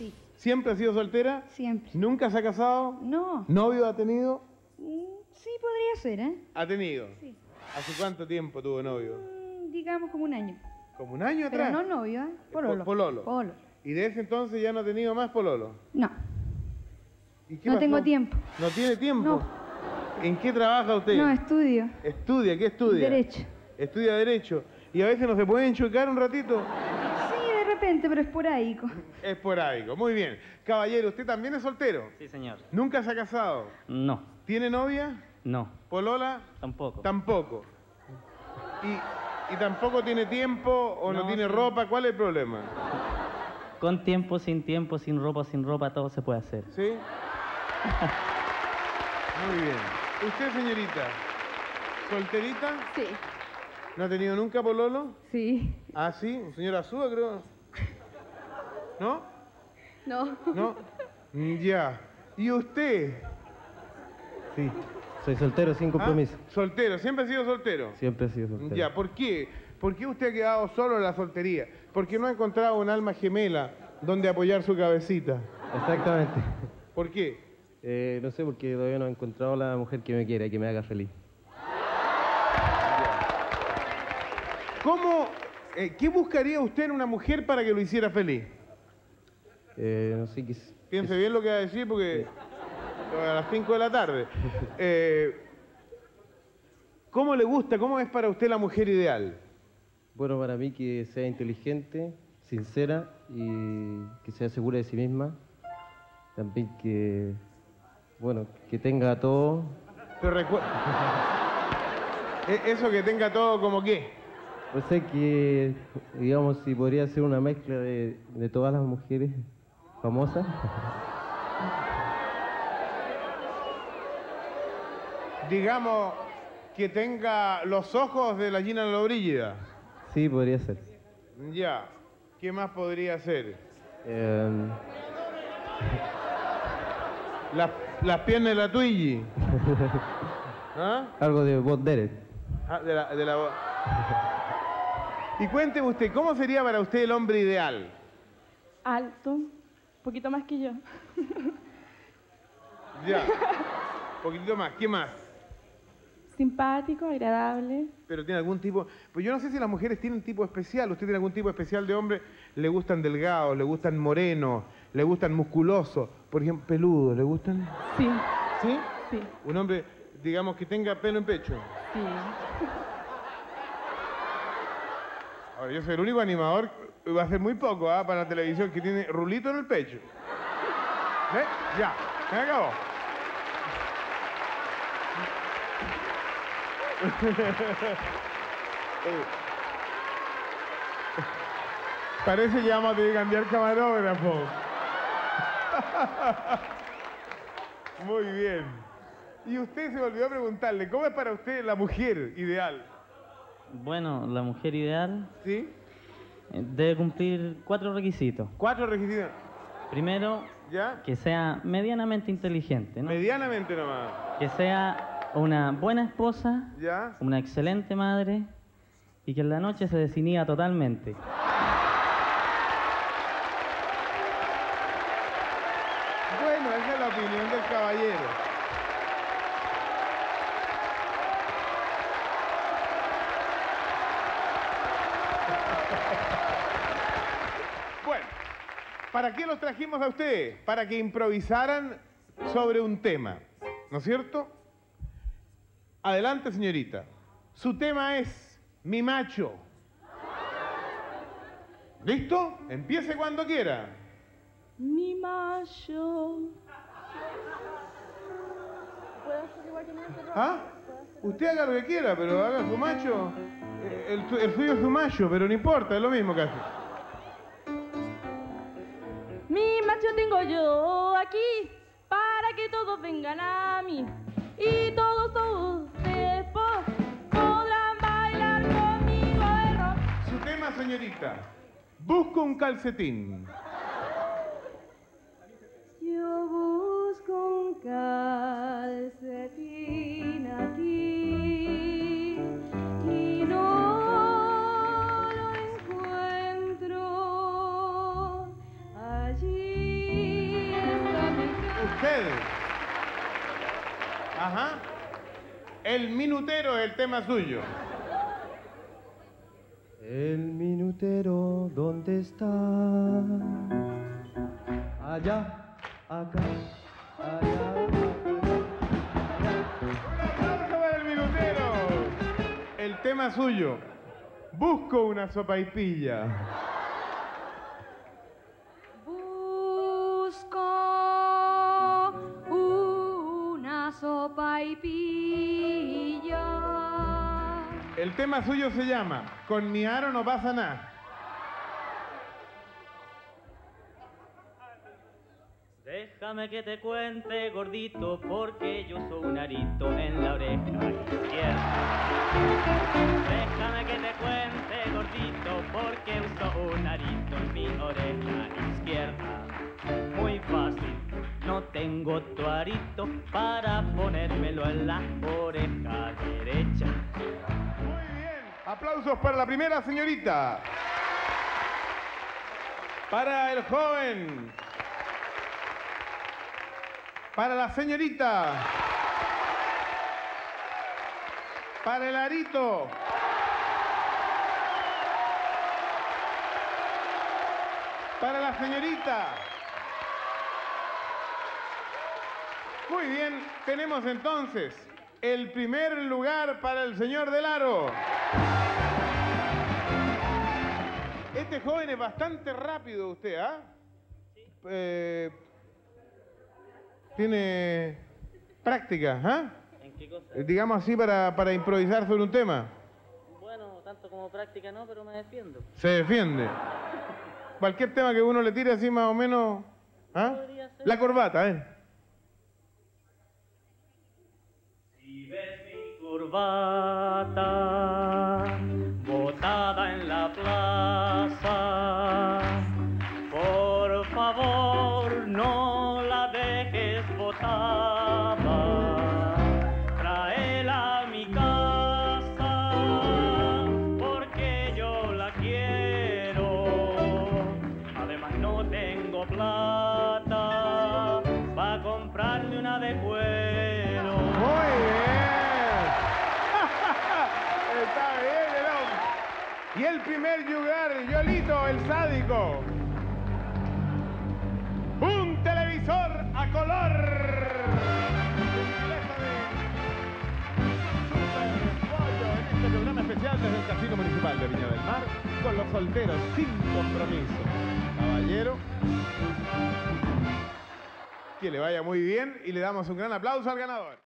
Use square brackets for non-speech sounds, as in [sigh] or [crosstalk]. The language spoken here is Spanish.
Sí, ¿Siempre ha sido soltera? siempre. ¿Nunca se ha casado? No, ¿Novio ha tenido? mm, sí podría ser, ¿eh? Ha tenido. Sí. ¿Hace cuánto tiempo tuvo novio? Mm, digamos como un año. ¿Como un año Pero atrás? no novio, ¿eh? Pololo. Po- pololo. Pololo. ¿Y de ese entonces ya no ha tenido más pololo? No, ¿Y qué no pasó? tengo tiempo. ¿No tiene tiempo? No. ¿En qué trabaja usted? No, estudio. Estudia, ¿qué estudia? Derecho. Estudia Derecho. ¿Y a veces no se puede enchucar un ratito? Sí, de repente, pero esporádico. Esporádico. Muy bien. Caballero, ¿usted también es soltero? Sí, señor. ¿Nunca se ha casado? No, ¿Tiene novia? no, ¿Polola? tampoco. Tampoco. ¿Y, y tampoco tiene tiempo o no, No, tiene sí. ropa? ¿Cuál es el problema? Con tiempo, sin tiempo, sin ropa, sin ropa, todo se puede hacer. ¿Sí? [laughs] Muy bien. ¿Usted, señorita? ¿Solterita? Sí. ¿No ha tenido nunca pololo? Sí. Ah, sí, señora Azúa, creo. ¿No? No. ¿No? Mm, Ya. ¿Y usted? Sí, soy soltero sin ¿Ah? compromiso. Soltero, siempre ha sido soltero. Siempre he sido soltero. Ya, ¿por qué? ¿Por qué usted ha quedado solo en la soltería? Porque no ha encontrado un alma gemela donde apoyar su cabecita. Exactamente. ¿Por qué? Eh, no sé, porque todavía no he encontrado la mujer que me quiera y que me haga feliz. ¿Cómo, eh, ¿Qué buscaría usted en una mujer para que lo hiciera feliz? Eh, no sé qué... es- Piense bien lo que va a decir porque a las 5 de la tarde. Eh, ¿Cómo le gusta? ¿Cómo es para usted la mujer ideal? Bueno, para mí que sea inteligente, sincera y que sea segura de sí misma. También que, bueno, que tenga todo. Pero [laughs] E- Eso que tenga todo como qué. No sé que, digamos, si podría ser una mezcla de, de todas las mujeres famosas. Digamos que tenga los ojos de la Gina Lobrígida. Sí, podría ser. Ya. ¿Qué más podría ser? Eh, [laughs] Las, las piernas de la Twiggy. [laughs] ¿Ah? algo de Bob Derek. Ah, de la, de la [laughs] Y cuénteme usted, ¿cómo sería para usted el hombre ideal? Alto, poquito más que yo. [laughs] Ya. Un poquitito más. ¿Qué más? Simpático, agradable. Pero tiene algún tipo... Pues yo no sé si las mujeres tienen tipo especial. ¿Usted tiene algún tipo especial de hombre? ¿Le gustan delgados? ¿Le gustan morenos? ¿Le gustan musculosos? Por ejemplo, peludos. ¿Le gustan? Sí, ¿Sí? sí, Un hombre, digamos, que tenga pelo en pecho. sí. Ahora, yo soy el único animador, va a ser muy poco ¿ah? para la televisión, que tiene rulito en el pecho. ¿Ve? Ya, se acabó. [laughs] Parece que vamos a tener que cambiar camarógrafo. [laughs] Muy bien. Y usted se me olvidó preguntarle, ¿cómo es para usted la mujer ideal? Bueno, la mujer ideal ¿Sí? Debe cumplir cuatro requisitos. Cuatro requisitos. Primero, ¿Ya? que sea medianamente inteligente, ¿no? Medianamente nomás. Que sea una buena esposa, ¿Ya? una excelente madre y que en la noche se desinhiba totalmente. Bueno, esa es la opinión del caballero. [laughs] ¿para qué los trajimos a ustedes? Para que improvisaran sobre un tema, ¿no es cierto? Adelante, señorita. Su tema es mi macho. ¿Listo? Empiece cuando quiera. Mi macho. ¿Ah? Usted haga lo que quiera, pero haga su macho. Eh, el suyo es su macho, pero no importa, es lo mismo casi. Tengo yo aquí para que todos vengan a mí. Y todos, todos po- podrán bailar conmigo el rock. Su tema, señorita. Busco un calcetín. Ajá. El minutero es el tema suyo. El minutero, ¿dónde está? Allá, acá, allá, ¡Aplauso para el minutero! El tema suyo. Busco una sopaipilla. Busco El tema suyo se llama Con mi aro no pasa nada. Déjame que te cuente, gordito, porque yo soy un arito en la oreja izquierda. Déjame que te cuente, gordito, porque uso un arito en mi oreja izquierda. Muy fácil, no tengo tu arito para ponérmelo en la oreja derecha. Muy bien. Aplausos para la primera señorita. Para el joven. Para la señorita. Para el arito. Para la señorita. Muy bien, tenemos entonces el primer lugar para el señor del aro. Este joven es bastante rápido usted, ¿ah? Eh, tiene práctica, ¿ah? ¿En qué cosa? Eh, Digamos así para, para improvisar sobre un tema. Bueno, tanto como práctica no, pero me defiendo. Se defiende. [laughs] Cualquier tema que uno le tire así más o menos. ¿ah? La corbata, ¿eh? Si ves mi sádico. Un televisor a color. En este programa especial desde el Casino Municipal de Viña del Mar con los solteros sin compromiso. Caballero. Que le vaya muy bien y le damos un gran aplauso al ganador.